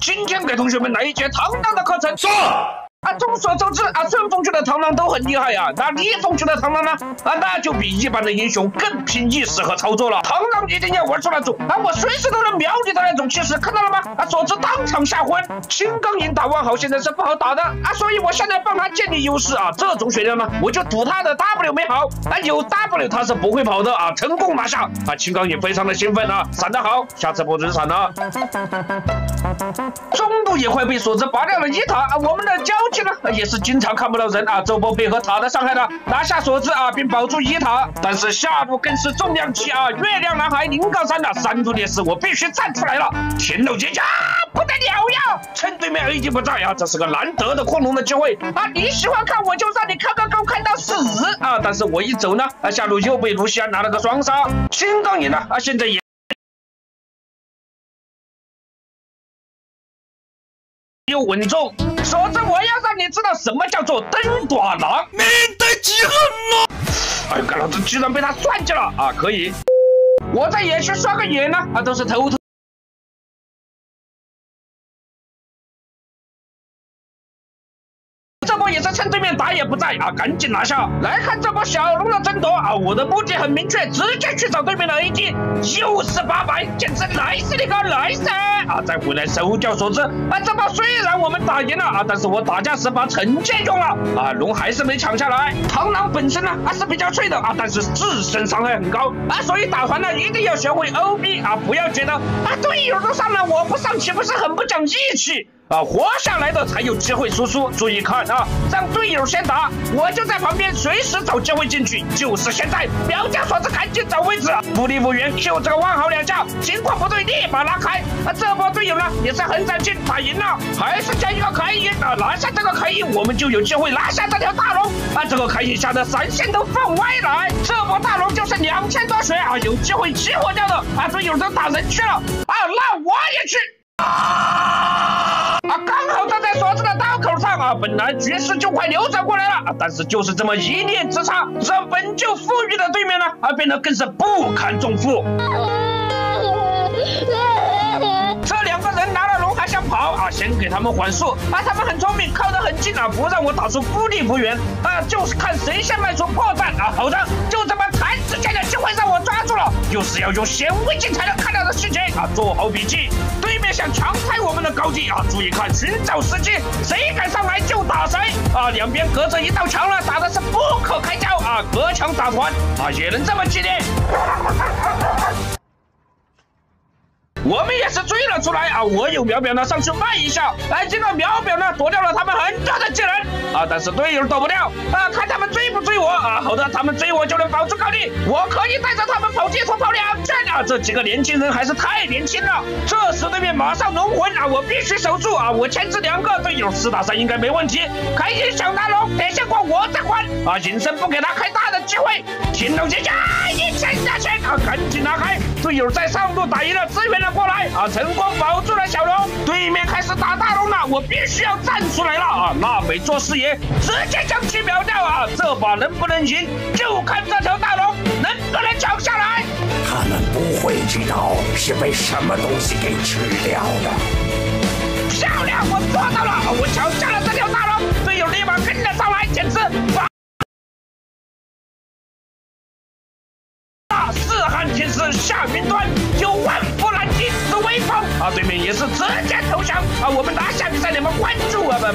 今天给同学们来一节堂堂的课程。说。啊，众所周知啊，顺风区的螳螂都很厉害呀。那逆风区的螳螂呢？啊，那就比一般的英雄更拼意识和操作了。螳螂一定要玩出那种啊，我随时都能秒你的那种气势，看到了吗？啊，锁子当场吓昏。青钢影打万豪现在是不好打的啊，所以我现在帮他建立优势啊。这种血量呢，我就赌他的 W 没好啊，有 W 他是不会跑的啊，成功拿下啊。青钢影非常的兴奋啊，闪得好，下次不准闪了。中路也快被锁子拔掉了一塔啊，我们的交。呢也是经常看不到人啊，周波配合塔的伤害呢，拿下锁子啊，并保住一塔。但是下路更是重量级啊，月亮男孩零杠三的三度劣势，我必须站出来了。天楼结痂，不得了呀！趁对面 AD 不在啊，这是个难得的扩容的机会啊！你喜欢看我就让你看个够，看到死啊！但是我一走呢，啊下路又被卢锡安拿了个双杀，青钢影呢啊现在也 又稳重。说着，我要让你知道什么叫做灯短郎，面带极恨了。哎，呦，老子居然被他算计了啊！可以，我在野区刷个野呢，啊，都是偷偷。也是趁对面打野不在啊，赶紧拿下。来看这波小龙的争夺啊，我的目的很明确，直接去找对面的 AD，又是八百，简直来势那个来噻！啊，再回来收掉所致啊！这把虽然我们打赢了啊，但是我打架时把惩戒用了啊，龙还是没抢下来。螳螂本身呢还是比较脆的啊，但是自身伤害很高啊，所以打团呢一定要学会 OB 啊，不要觉得啊队友都上了我不上岂不是很不讲义气？啊，活下来的才有机会输出。注意看啊，让队友先打，我就在旁边随时找机会进去。就是现在，秒家锁子，赶紧找位置。不离不远，Q 这个万豪两下，情况不对，立马拉开。啊，这波队友呢也是很攒劲，打赢了，还是加一个开银啊，拿下这个开银，我们就有机会拿下这条大龙。啊，这个开银下的闪现都放歪来，这波大龙就是两千多血啊，有机会激活掉的。啊，队友都打人去了，啊，那我也去。啊，刚好站在锁子的刀口上啊！本来局势就快扭转过来了，但是就是这么一念之差，让本就富裕的对面呢，啊变得更是不堪重负。这两个人拿了龙还想跑啊！先给他们缓速啊！他们很聪明，靠得很近啊，不让我打出孤立无援啊，就是看谁先迈出破绽啊！好的，就这么弹指间的机会，就是要用显微镜才能看到的细节啊！做好笔记。对面想强拆我们的高地啊！注意看，寻找时机，谁敢上来就打谁啊！两边隔着一道墙了，打的是不可开交啊！隔墙打团啊，也能这么激烈？我们也是追了出来啊！我有秒表呢，上去慢一下，哎，这个秒表呢，躲掉了他们很多的技能啊，但是队友躲不掉啊！看他们追不追我啊？好的，他们追我就能保住高地，我可以带着他们这几个年轻人还是太年轻了。这时对面马上龙魂啊，我必须守住啊！我牵制两个队友，四打三应该没问题。开心小大龙，点线过我再换啊！隐身不给他开大的机会，青龙姐姐一拳下去啊！赶紧拿开，队友在上路打赢了，支援了。过来啊！成功保住了小龙，对面开始打大龙了，我必须要站出来了啊！娜美做视野，直接将其秒掉啊！这把能不能赢，就看这条大龙能不能抢下来。他们不会知道是被什么东西给吃掉的。漂亮，我做到了，我抢下了这条大龙，队友立马跟了上来，简直大四汉天师下云端，有万夫。啊，对面也是直接投降啊！我们拿下比赛，你们关注我们。